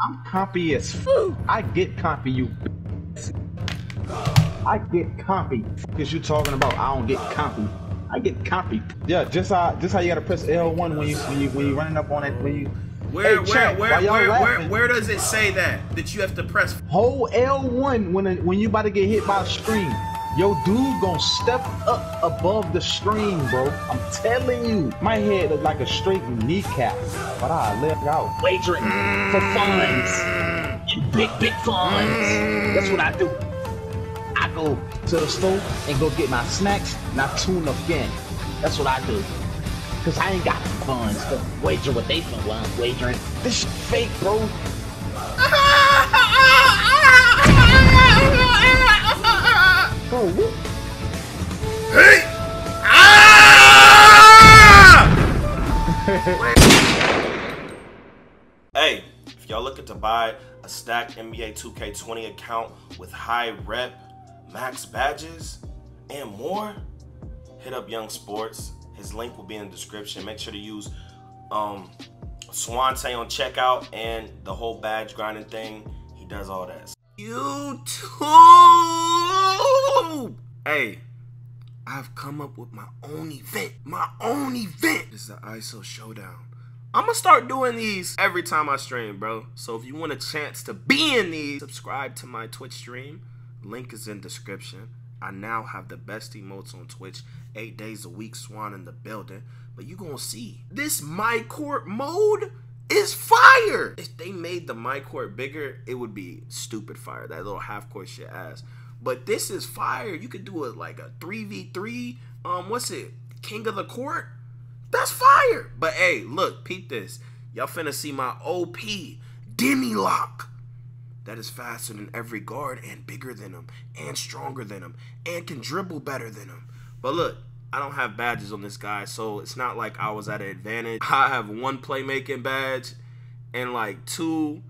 I'm compy as fuck. I get compy, you. I get compy. Cause you talking about I don't get compy. I get compy. Yeah, just how just how you gotta press L1 when you when you when you running up on it when you Where Hey, where chat, where where, where where does it say that that you have to press? Hold L1 when it- when you about to get hit by a screen. Yo, dude gonna step up above the screen, bro. I'm telling you. My head look like a straight kneecap, but I left out. Wagering for funds. Big, big funds. That's what I do. I go to the store and go get my snacks and I tune up again. That's what I do. Cause I ain't got funds to wager what they while I'm wagering. This fake, bro. What? Hey! Ah! hey, if y'all looking to buy a stacked NBA 2K20 account with high rep, max badges, and more, hit up Young Sports. His link will be in the description. Make sure to use um, Swante on checkout and the whole badge grinding thing. He does all that. YouTube! Hey, I've come up with my own event. My own event. This is the ISO Showdown. I'm gonna start doing these every time I stream, bro. So if you want a chance to be in these, subscribe to my Twitch stream. Link is in description. I now have the best emotes on Twitch. Eight days a week, Swan in the building. But you gonna see this my court mode is fire. If they made the my court bigger, it would be stupid fire. That little half court shit ass. But this is fire. You could do it like a 3v3. Um, what's it? King of the court? That's fire. But hey, look, peep this. Y'all finna see my OP Demi Lock. That is faster than every guard and bigger than him and stronger than him and can dribble better than him. But look, I don't have badges on this guy, so it's not like I was at an advantage. I have one playmaking badge and like two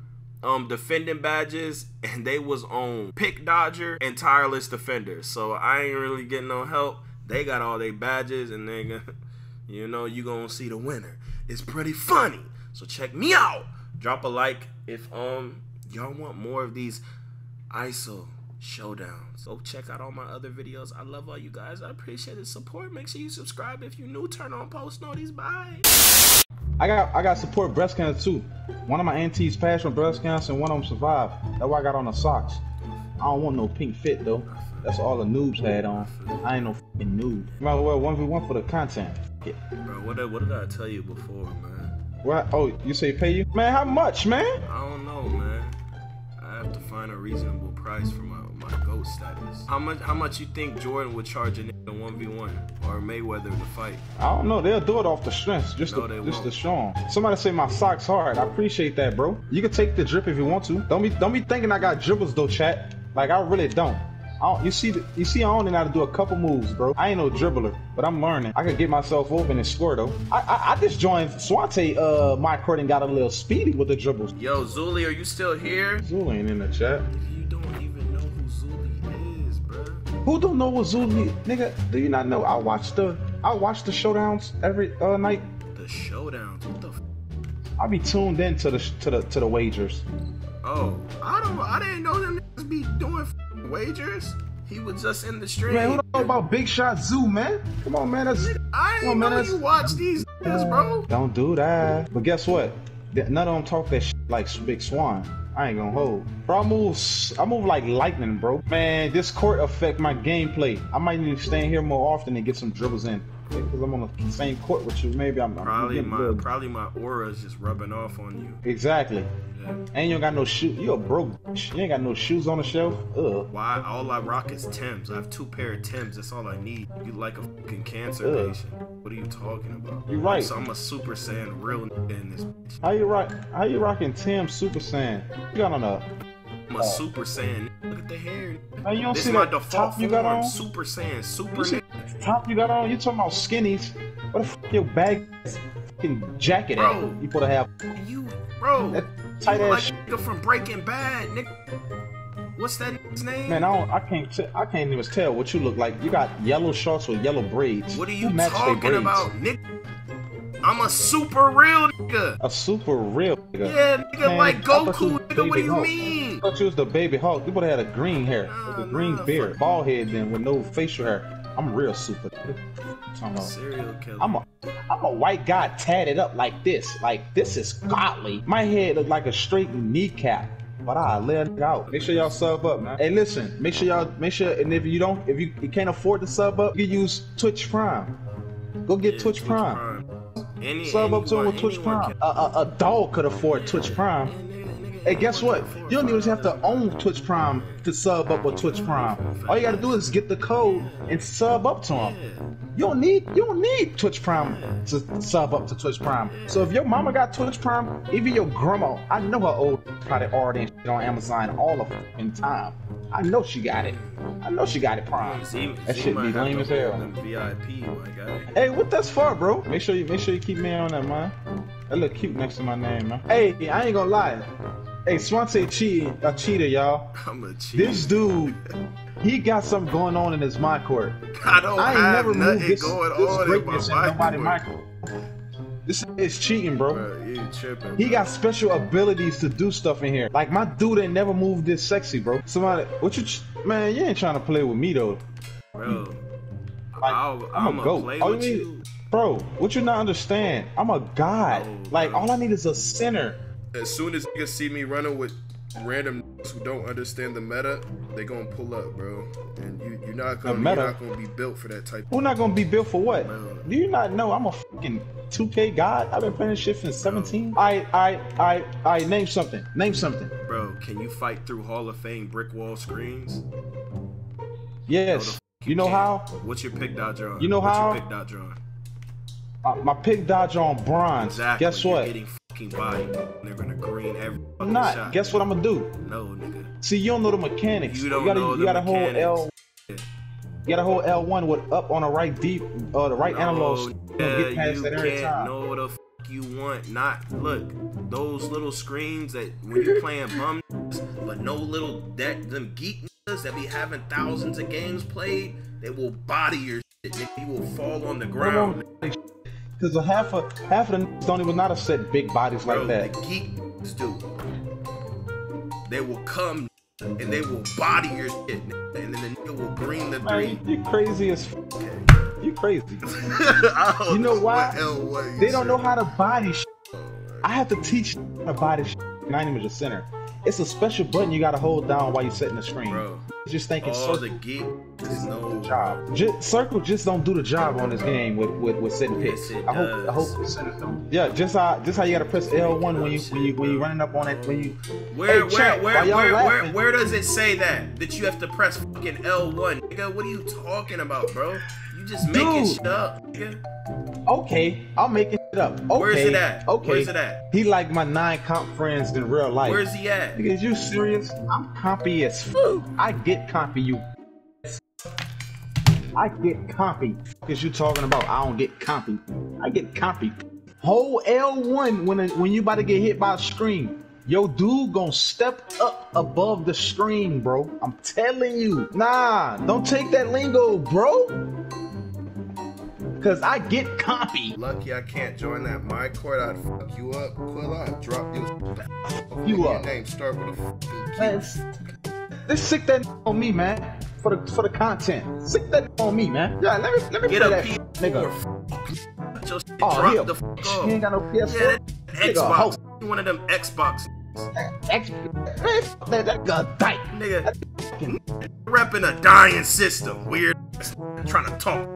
um defending badges and they was on pick dodger and tireless defender. So I ain't really getting no help. They got all their badges and they got you know you gonna see the winner. It's pretty funny. So check me out. Drop a like if um y'all want more of these ISO showdowns. Go check out all my other videos. I love all you guys. I appreciate the support. Make sure you subscribe if you're new. Turn on post notices. Bye. I got I got support breast cancer too. One of my aunties passed from breast cancer and one of them survived. That's why I got on the socks. I don't want no pink fit though. That's all the noobs had on. I ain't no fucking noob. Might as well one v one for the content. Yeah. Bro, what did, what did I tell you before, man? What? Oh, you say pay you? Man, how much, man? I don't know, man. I have to find a reasonable price for my goat status. How much how much you think Jordan would charge a nigga one v one or Mayweather to fight? I don't know. They'll do it off the strength, just No, to they just to won't. show 'em. Somebody say my socks hard. I appreciate that, bro. You can take the drip if you want to. Don't be don't be thinking I got dribbles though, chat. Like I really don't. I don't you see you see I only know how to do a couple moves, bro. I ain't no dribbler, but I'm learning. I can get myself open and score though. I I, I just joined Swante uh my court and got a little speedy with the dribbles. Yo, Zuli, are you still here? Zulu ain't in the chat. You don't even Who don't know what Zulu nigga? Do you not know? I watch the I watch the showdowns every uh, night. The showdowns. What the? F- I be tuned in to the to the to the wagers. oh, I don't. I didn't know them niggas be doing f- wagers. He was just in the stream. Man, who don't know about Big Shot Zoo, man? Come on, man. That's I didn't man, know that's- you watch these niggas, bro. don't do that. But guess what? None of them talk that shit like Big Swan. I ain't gonna hold. Bro, I move, I move like lightning, bro. Man, this court affect my gameplay. I might need to stay in here more often and get some dribbles in. Because I'm on the same court with you. Maybe I'm, I'm Probably my good. probably my aura is just rubbing off on you. Exactly. Yeah. And you don't got no shoe. You a broke. You ain't got no shoes on the shelf. Ugh. Why all I rock is Tims. I have two pair of Tims. That's all I need. You like a fucking cancer Ugh. patient. What are you talking about? You right. So I'm a super saiyan real in this bitch. How you rock? How you rocking Tim Super Saiyan? You got on a. I'm a super saiyan. Look at the hair. Man, you don't This see my default top you got form. on? Super saiyan. Super You see top you got on? You talking about skinnies? What the fuck your bag fucking jacket Bro. at? You put a have You, bro. that tight you ass like from Breaking Bad, nigga. What's that nigga's name? Man, I don't. I can't. T- I can't even tell what you look like. You got yellow shorts with yellow braids. What are you talking about, nigga? I'm a super real. nigga. A super real nigga. Yeah, nigga, Man, like I thought you Goku, nigga. What do you Hulk. mean? I thought you was the baby Hulk. You would have had a green hair, Nah, with a green nah, beard, bald head, then with no facial hair. I'm real super. Talking about- Serial killer. I'm a I'm a white guy tatted up like this. Like this is godly. My head look like a straight kneecap. But I let it out. Make sure y'all sub up, man. Hey, listen. Make sure y'all make sure. And if you don't, if you, you can't afford to sub up, you use Twitch Prime. Go get Yeah, Twitch, Prime. Any, Sub up to him with Twitch Prime. A, a, a dog could afford Twitch Prime. Yeah, nigga, nigga, Hey, guess what? You don't even have to own Twitch Prime to sub up with Twitch Prime. All you gotta do is get the code and sub up to him. Yeah. You don't need you don't need Twitch Prime to sub up to Twitch Prime. So if your mama got Twitch Prime, even your grandma, I know her old probably already and shit on Amazon all the fucking time. I know she got it. I know she got it Prime. That shit be lame as hell. VIP, my guy. Hey, what that's for, bro? Make sure you make sure you keep me on that, man. That look cute next to my name, man. Hey, I ain't gonna lie. Hey, Swante cheating, a cheater, y'all. I'm a cheat. This dude, he got something going on in his mind court. I don't I ain't have never nothing moved this, going this on in greatness in my nobody court. court. This is cheating, bro. Bro, you tripping. He bro. got special abilities to do stuff in here. Like my dude ain't never moved this sexy, bro. Somebody, what you, ch- man? You ain't trying to play with me though, Bro, Like, I'll, I'm a I'm goat. play with you need- bro. What you not understand? I'm a god. No, like all I need is a center. As soon as niggas see me running with random who don't understand the meta, they gonna pull up, bro. And you, you're not gonna, you're not gonna be built for that type. We're not gonna be built for what? Do you not know I'm a fucking 2K god? I've been playing this shit since 17. I, I, I, I name something. Name something. Bro, can you fight through Hall of Fame brick wall screens? Yes. You know Can. how? What's your pick dodge on? You know What's how? your pick dodge on? Uh, my pick dodger on bronze. Exactly. Guess what? Fucking body. They're gonna green every I'm not. shot. Guess what I'm gonna do? No, nigga. See, you don't know the mechanics. You don't gotta, know you the gotta hold mechanics. L. You gotta hold L1 with up on the right deep, uh, the right analog. No, You yeah, you can't know what the f- you want. Not look those little screens that when you're playing bum, but no little that them geek that be having thousands of games played. They will body your shit. Nigga. You will fall on the ground. Because half of half of the don't even know how to set big bodies Bro, like that. the geek niggas do. They will come and they will body your shit, and then the nigga will green the Man, three. you crazy as f- you crazy. You know why? what hell what They don't know how to body. Sh- Oh. I have to teach how to body. Sh- and I ain't even the center. It's a special button you gotta hold down while you're setting the screen. Bro, Just thinking all circle the geek is no job. Just, circle just don't do the job on this game with with, with setting picks. Yes, I hope I hope centers don't. Yeah, just how just how you gotta press L one when you when you when you running up on it when you. Where, Hey, chat, where, where, where, where, where does it say that? That you have to press fucking L1, nigga? What are you talking about, bro? Just making Dude. shit up, nigga. Okay, I'm making it up. Okay, Where's it at? Okay, Where's it at? He like my nine comp friends in real life. Where's he at? Nigga, is you serious? I'm compy as fuck. I get compy, you. I get compy. Is you talking about? I don't get compy. I get compy. Whole L1 when a, when you about to get hit by a screen. Yo, dude gonna step up above the screen, bro. I'm telling you. Nah, don't take that lingo, bro. Cause I get compy. Lucky I can't join that my court. I'd fuck you up. Quill, I'd drop you. You Your up. name start with a. Man, let's sick that on me, man. For the for the content. Sick that on me, man. Yeah, let me let me Get play a that P4. nigga. Just Oh, drop the fuck He ain't got no PS4. Yeah, that Nigga, Xbox. One of them Xbox. X, man, fuck that that gun tight. Nigga, repping a dying system. Weird. Trying to talk.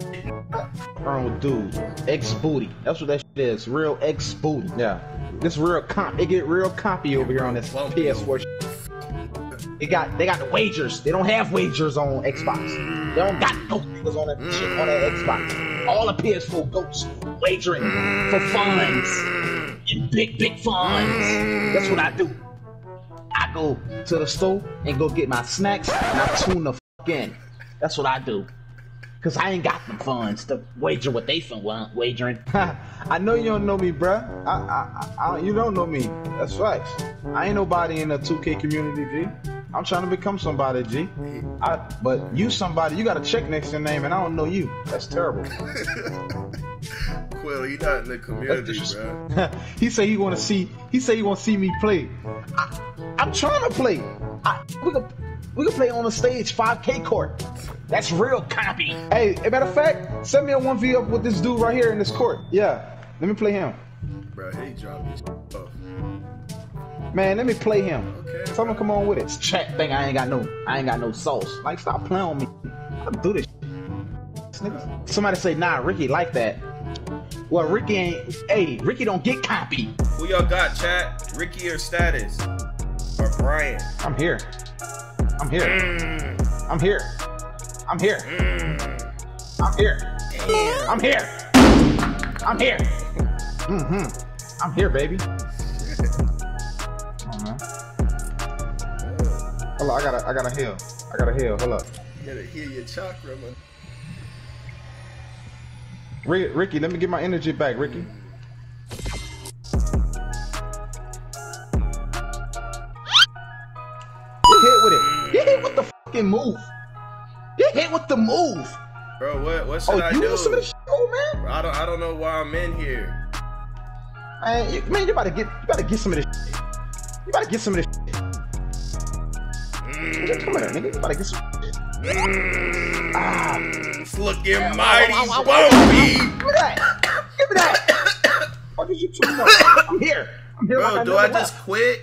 Earl dude, X booty. That's what that shit is. Real X booty. Yeah. This real comp. It get real compy over here on this Bumpy PS4. They got they got the wagers. They don't have wagers on Xbox. They don't got no niggas on that shit on that Xbox. All the PS4 goats wagering for funds. And big, big funds. That's what I do. I go to the store and go get my snacks and I tune the fuck in. That's what I do. Cause I ain't got the funds to wager what they fin wagering. I know you don't know me, bruh. I, I, I, I, you don't know me. That's facts. I ain't nobody in the 2K community, G. I'm trying to become somebody, G. I, but you somebody, you got a check next to your name, and I don't know you. That's terrible. Quill. He not in the community, bro. he said he want to see. He said he want to see me play. I, am trying to play. I, we can we can play on the stage 5K court. That's real copy. Hey, a matter of fact, send me a one v up with this dude right here in this court. Yeah, let me play him. Bro, he dropped his off. Man, let me play him. Okay. Someone come on with it. Chat thing I ain't got no I ain't got no sauce. Like stop playing on me. I do this. Somebody say, nah, Ricky like that. Well, Ricky ain't hey, Ricky don't get copy. Who y'all got, chat? Ricky or status? Or Brian? I'm here. I'm here. Mm. I'm here. I'm here. Mm. I'm here. I'm here. I'm here. Mm-hmm. I'm here, baby. On, man. Hold on, I gotta, I gotta heal. I gotta heal. Hold up. You gotta heal your chakra, man. Rick, Ricky, let me get my energy back, Ricky. Hit with it. Hit with the fucking move. Get hit with the move. Bro, what what should Oh, I you do? know some of this shit, oh man. I don't I don't know why I'm in here. Man, you, man, you gotta get, you gotta get some of this. Shit. You gotta get some of this. Shit. Mm. Come here, nigga. You gotta get some. Mm. Ah. It's looking mighty ow, ow, bumpy. Give me that. Give me that. What did you much? I'm here. I'm here. Bro, do I never just left. quit?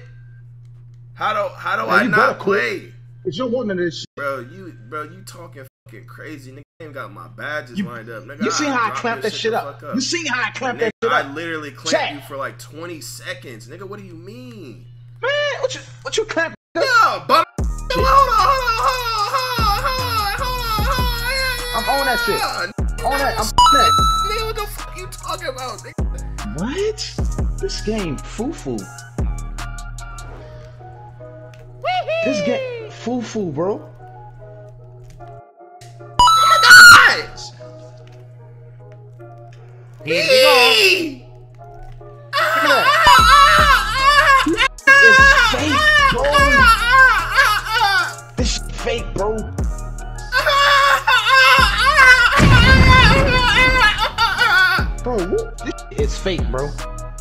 How do how do Man, I not quit. play? Cause you're wanting this shit. Bro, you bro, you talking fucking crazy. Nigga ain't got my badges You- lined up. Nigga, You seen how I clamped that shit the up? You seen how I clamped that shit up. I literally clamped you for like 20 seconds. Nigga, what do you mean? Man, what you what you clamped? Yeah, but hold on, hold on, hold on, hold on, hold on, hold on. I'm on that shit. On that, I'm that. Nigga, what the fuck you talking about? Nigga? What? This game, foo-foo. This game, foo-foo, bro. Here we go. This shit fake, bro. Bro. This is fake, bro.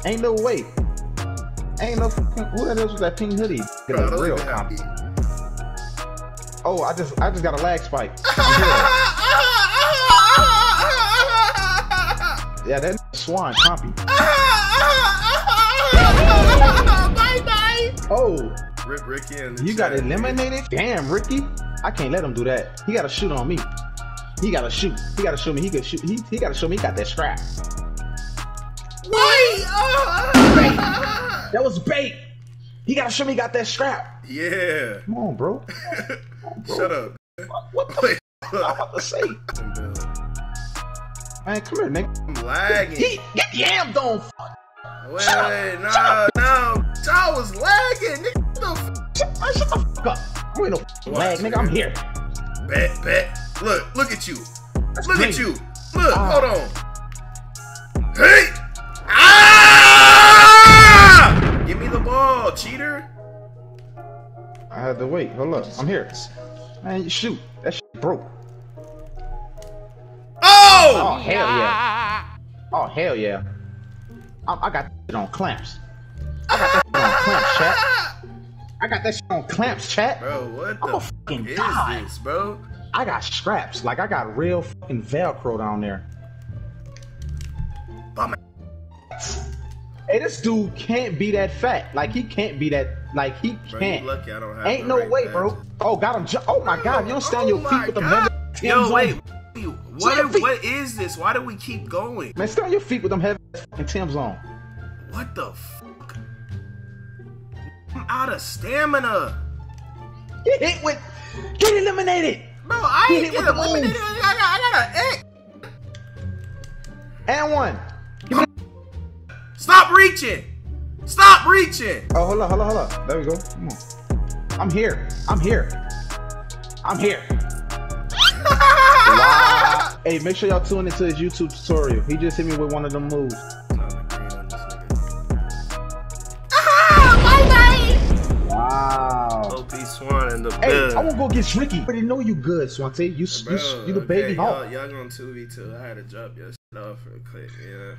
Ain't no way. Ain't no who that is with that pink hoodie? Bro, real copy. Oh, I just, I just got a lag spike. Yeah, that swan copy. Bye bye. Oh, Rip Ricky and you got chat. eliminated? Damn, Ricky. I can't let him do that. He got to shoot on me. He got to shoot. He got to show me. He could shoot. He, he got to show me he got that strap. Wait! That was bait. He got to show me he got that strap. yeah. Come on, bro. Shut up. What the Wait. f- I'm about to say? Man, come here, nigga. I'm lagging. He get yammed on. Wait, Shut up. wait, no, Shut up. no. I was lagging. Nigga, what the f- Shut, the fuck up. I ain't no lag, nigga. I'm here. Bet, bet. Look, look at you. That's Look at you. Look, Ah. hold on. Hey! Ah! Give me the ball, cheater. I had to wait. Hold up. I'm here. Man, you shoot. That shit broke. Oh, Oh! hell yeah. Oh, hell yeah. I, I got that shit on clamps. I got that shit on clamps, chat. I got that shit on clamps, chat. Bro, what the fucking fuck is die. this, bro? I got straps. Like, I got real fucking Velcro down there. Bum Hey, this dude can't be that fat. Like, he can't be that. Like, he Bro, can't. lucky I don't have Ain't no right way, bro. Oh, got him. Oh, my God. You don't stand oh on your Oh feet with God. heavy Timbs Yo, on. Wait. What, your feet. what is this? Why do we keep going? Man, stand on your feet with them heavy fucking Timbs on. What the fuck? I'm out of stamina. Get hit with. Get eliminated. Bro, I Hit ain't it get with the eliminated. move. I got, I got an X. And one. Stop reaching. Stop reaching. Oh, hold on, hold on, hold on. There we go. Come on. I'm here. I'm here. I'm here. Wow. hey, make sure y'all tune into his YouTube tutorial. He just hit me with one of them moves. Wow. OP Swan in the Hey, building. I want to go get Ricky. But they know you good, Swante. You, you, Bro, you the baby okay, Hulk. Y'all, y'all going 2v2. I had to drop your off real quick, yeah.